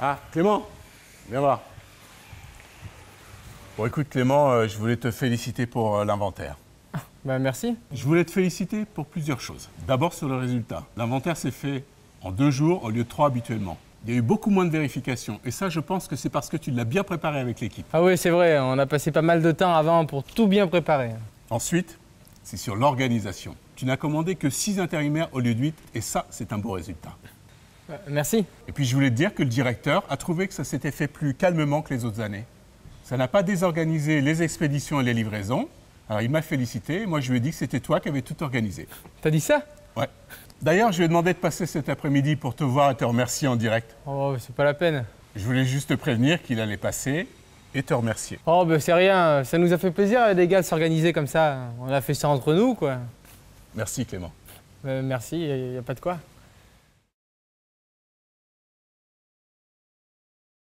Ah, Clément, viens voir. Bon, écoute, Clément, euh, je voulais te féliciter pour euh, l'inventaire. Bah merci. Je voulais te féliciter pour plusieurs choses. D'abord sur le résultat. L'inventaire s'est fait en deux jours au lieu de trois habituellement. Il y a eu beaucoup moins de vérifications. Et ça, je pense que c'est parce que tu l'as bien préparé avec l'équipe. Ah oui, c'est vrai, on a passé pas mal de temps avant pour tout bien préparer. Ensuite, c'est sur l'organisation. Tu n'as commandé que six intérimaires au lieu de 8, et ça, c'est un beau résultat. Euh, merci. Et puis je voulais te dire que le directeur a trouvé que ça s'était fait plus calmement que les autres années. Ça n'a pas désorganisé les expéditions et les livraisons. Alors il m'a félicité, moi je lui ai dit que c'était toi qui avais tout organisé. T'as dit ça? Ouais. D'ailleurs, je lui ai demandé de passer cet après-midi pour te voir et te remercier en direct. Oh, c'est pas la peine. Je voulais juste te prévenir qu'il allait passer et te remercier. Oh, bah c'est rien, ça nous a fait plaisir les gars de s'organiser comme ça. On a fait ça entre nous, quoi. Merci Clément. Euh, merci, y a- y a pas de quoi.